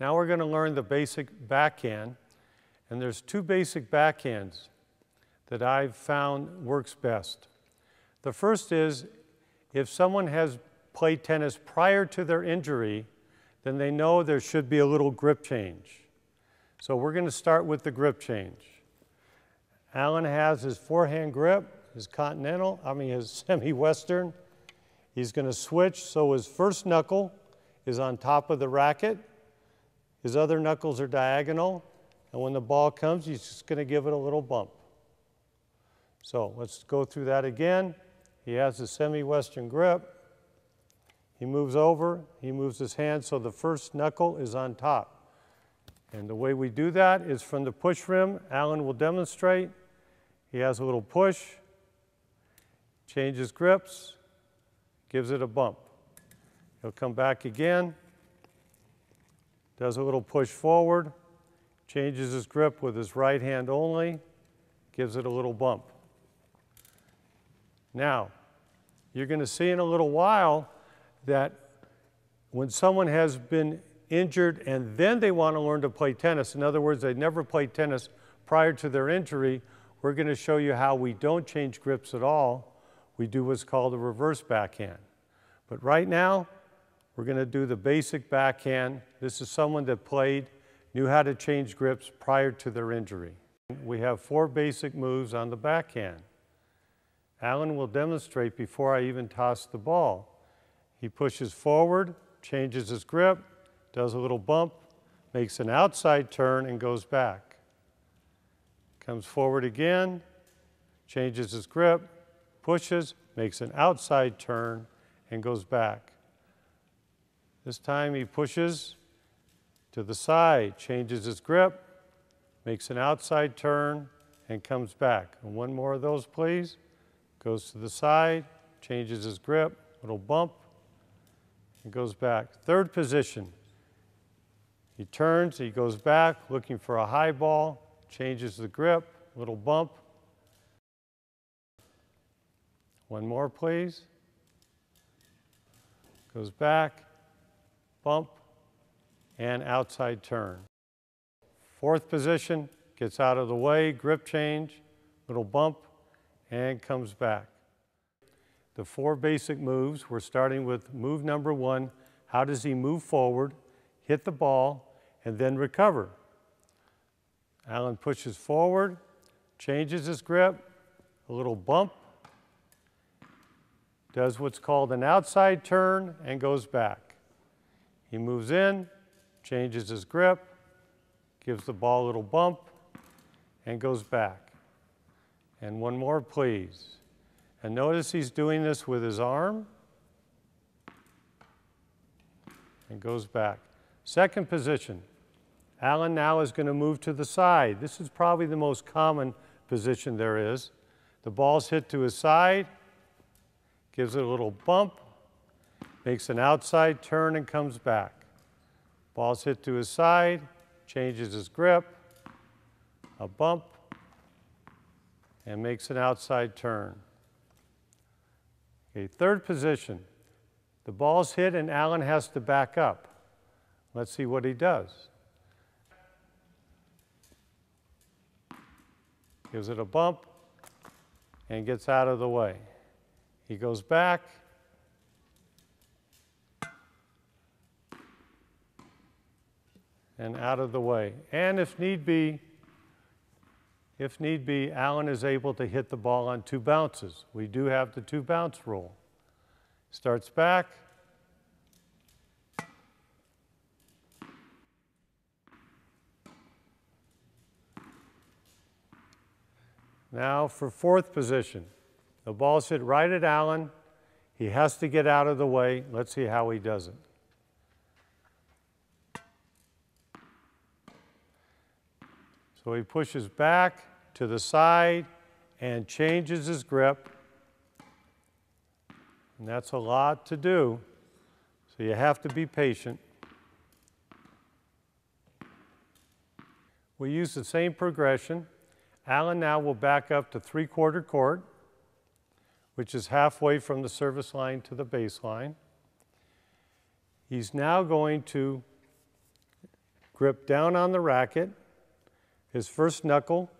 Now we're going to learn the basic backhand. And there's two basic backhands that I've found works best. The first is if someone has played tennis prior to their injury, then they know there should be a little grip change. So we're going to start with the grip change. Alan has his forehand grip, his continental, I mean his semi-western. He's going to switch so his first knuckle is on top of the racket. His other knuckles are diagonal. And when the ball comes, he's just going to give it a little bump. So let's go through that again. He has a semi-western grip. He moves over, he moves his hand so the first knuckle is on top. And the way we do that is from the push rim, Alan will demonstrate. He has a little push, changes grips, gives it a bump. He'll come back again, does a little push forward, changes his grip with his right hand only, gives it a little bump. Now, you're going to see in a little while that when someone has been injured and then they want to learn to play tennis, in other words, they never played tennis prior to their injury, we're going to show you how we don't change grips at all. We do what's called a reverse backhand. But right now, we're going to do the basic backhand. This is someone that played, knew how to change grips prior to their injury. We have four basic moves on the backhand. Alan will demonstrate before I even toss the ball. He pushes forward, changes his grip, does a little bump, makes an outside turn and goes back. Comes forward again, changes his grip, pushes, makes an outside turn and goes back. This time he pushes to the side, changes his grip, makes an outside turn and comes back. And one more of those, please. Goes to the side, changes his grip, little bump, and goes back. Third position. He turns, he goes back looking for a high ball, changes the grip, little bump. One more, please. Goes back, bump, and outside turn. Fourth position, gets out of the way, grip change, little bump, and comes back the four basic moves. We're starting with move number one. How does he move forward, hit the ball, and then recover? Alan pushes forward, changes his grip, a little bump, does what's called an outside turn, and goes back. He moves in, changes his grip, gives the ball a little bump, and goes back. And one more, please. And notice he's doing this with his arm and goes back. Second position. Alan now is going to move to the side. This is probably the most common position there is. The ball's hit to his side, gives it a little bump, makes an outside turn and comes back. Ball's hit to his side, changes his grip, a bump, and makes an outside turn. Okay, third position. The ball's hit and Alan has to back up. Let's see what he does. Gives it a bump and gets out of the way. He goes back. And out of the way. And if need be, if need be, Alan is able to hit the ball on two bounces. We do have the two bounce rule. Starts back. Now for fourth position. The ball's hit right at Alan. He has to get out of the way. Let's see how he does it. So he pushes back to the side and changes his grip. And that's a lot to do, so you have to be patient. We use the same progression. Alan now will back up to three-quarter court, which is halfway from the service line to the baseline. He's now going to grip down on the racket. His first knuckle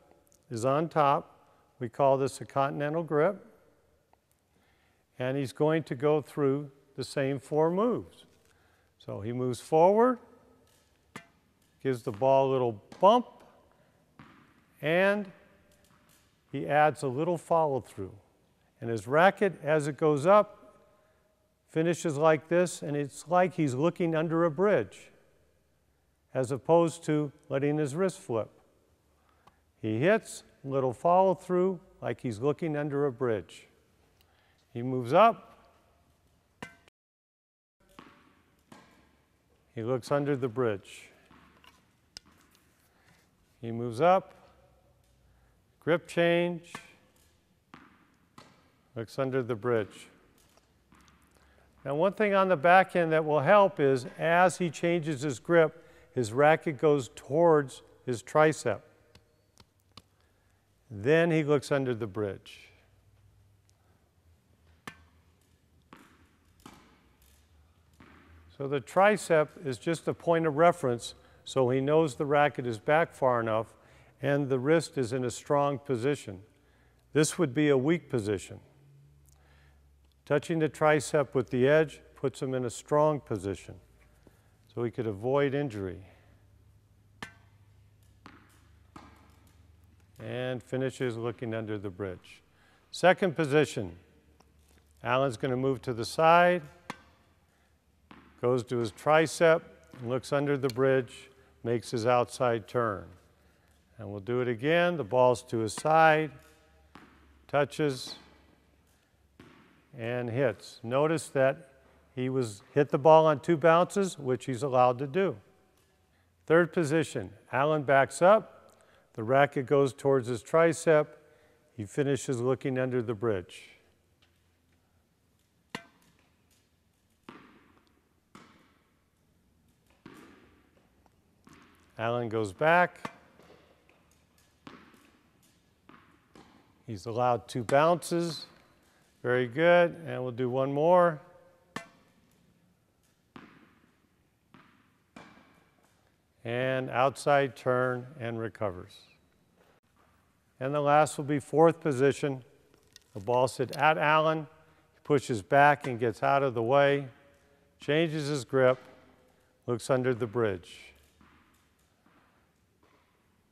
is on top. We call this a continental grip. And he's going to go through the same four moves. So he moves forward, gives the ball a little bump, and he adds a little follow through. And his racket, as it goes up, finishes like this, and it's like he's looking under a bridge, as opposed to letting his wrist flip. He hits, little follow through, like he's looking under a bridge. He moves up. He looks under the bridge. He moves up. Grip change. Looks under the bridge. Now, one thing on the backhand that will help is as he changes his grip, his racket goes towards his tricep. Then he looks under the bridge. So the tricep is just a point of reference so he knows the racket is back far enough and the wrist is in a strong position. This would be a weak position. Touching the tricep with the edge puts him in a strong position so he could avoid injury. And finishes looking under the bridge. Second position, Alan's going to move to the side, goes to his tricep, looks under the bridge, makes his outside turn. And we'll do it again. The ball's to his side, touches, and hits. Notice that he was hit the ball on two bounces, which he's allowed to do. Third position, Alan backs up, the racket goes towards his tricep. He finishes looking under the bridge. Alan goes back. He's allowed two bounces. Very good. And we'll do one more. Outside turn and recovers. And the last will be fourth position. The ball sit at Alan, he pushes back and gets out of the way, changes his grip, looks under the bridge.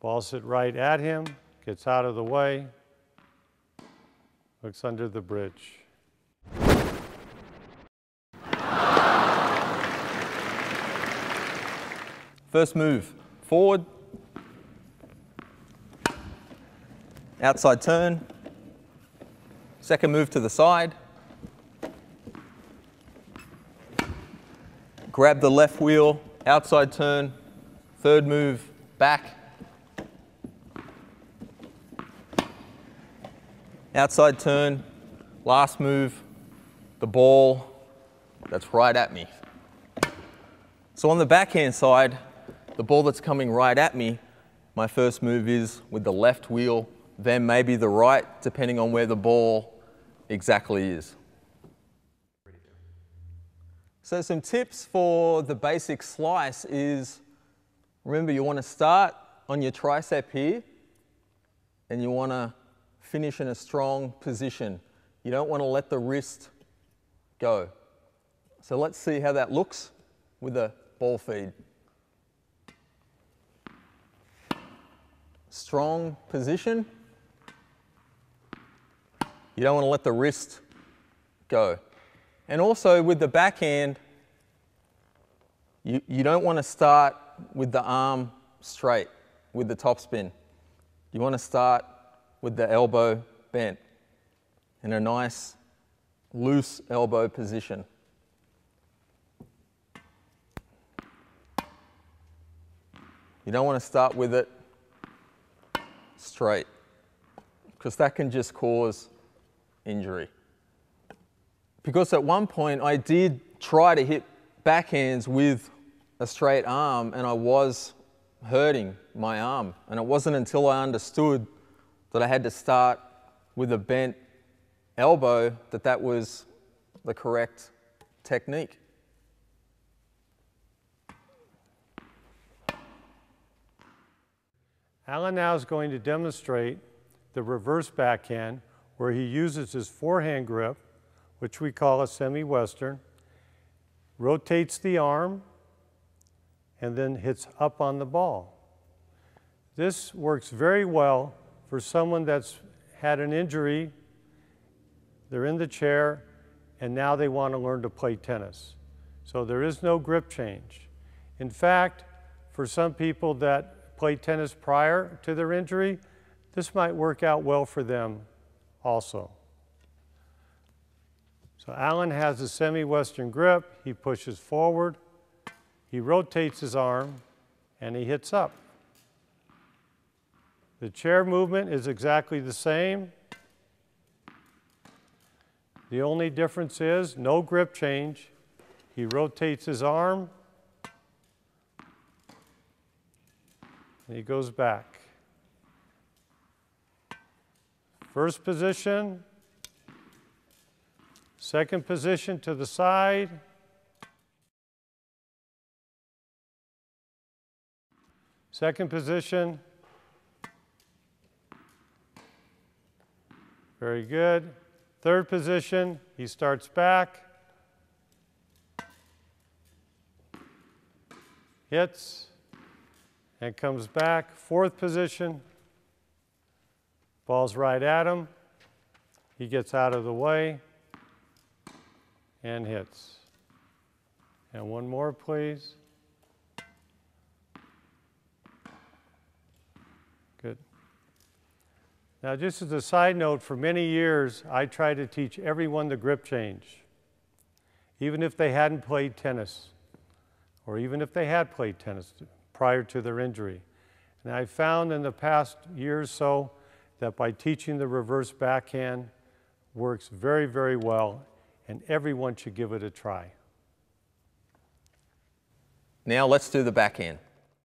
Ball sit right at him, gets out of the way, looks under the bridge. First move, forward, outside turn, second move to the side, grab the left wheel, outside turn, third move, back, outside turn, last move, the ball. That's right at me. So on the backhand side, the ball that's coming right at me, my first move is with the left wheel, then maybe the right, depending on where the ball exactly is. So some tips for the basic slice is, remember you want to start on your tricep here, and you want to finish in a strong position. You don't want to let the wrist go. So let's see how that looks with a ball feed. Strong position. You don't want to let the wrist go. And also with the backhand, you, you don't want to start with the arm straight with the topspin. You want to start with the elbow bent in a nice loose elbow position. You don't want to start with it straight because that can just cause injury. Because at one point I did try to hit backhands with a straight arm and I was hurting my arm. And it wasn't until I understood that I had to start with a bent elbow that that was the correct technique. Alan now is going to demonstrate the reverse backhand where he uses his forehand grip, which we call a semi-western, rotates the arm, and then hits up on the ball. This works very well for someone that's had an injury, they're in the chair, and now they want to learn to play tennis. So there is no grip change. In fact, for some people that played tennis prior to their injury, this might work out well for them also. So Alan has a semi-western grip, he pushes forward, he rotates his arm, and he hits up. The chair movement is exactly the same. The only difference is no grip change. He rotates his arm, and he goes back. First position, second position to the side. Second position. Very good. Third position, he starts back. Hits and comes back. Fourth position, ball's right at him. He gets out of the way and hits. And one more, please. Good. Now, just as a side note, for many years, I tried to teach everyone the grip change, even if they hadn't played tennis, or even if they had played tennis prior to their injury. And I found in the past year or so that by teaching the reverse backhand works very, very well, and everyone should give it a try. Now let's do the backhand.